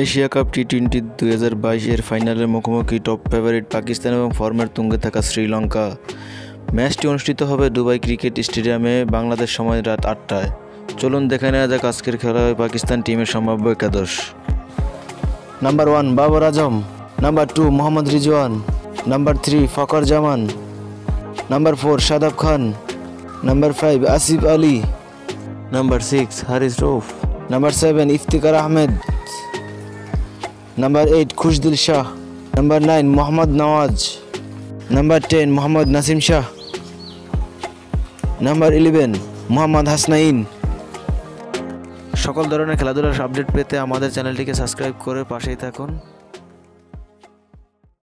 Asia cup T twenty দুই হাজার বাইশের ফাইনালের মুখোমুখি টপ ফেভারিট পাকিস্তান এবং ফর্মের তুঙ্গে থাকা শ্রীলঙ্কা। ম্যাচটি অনুষ্ঠিত হবে দুবাই ক্রিকেট স্টেডিয়ামে বাংলাদেশ সময় রাত আটটায়। চলুন দেখে নেওয়া যাক আজকের খেলায় পাকিস্তান টিমের সম্ভাব্য একাদশ। Number one Babar Azam. Number two Mohammad Rizwan. Number three Fakhar Zaman. Number four Shadab Khan. Number five Asif Ali. Number six Haris Rauf. Number seven Iftikhar Ahmed. Number eight Khushdil Shah number nine Mohammad Nawaz number ten Mohammad Naseem Shah number eleven Mohammad Hasnain সকল ধরনের খেলাধুলার update পেতে আমাদের চ্যানেলটিকে subscribe করে পাশেই থাকুন।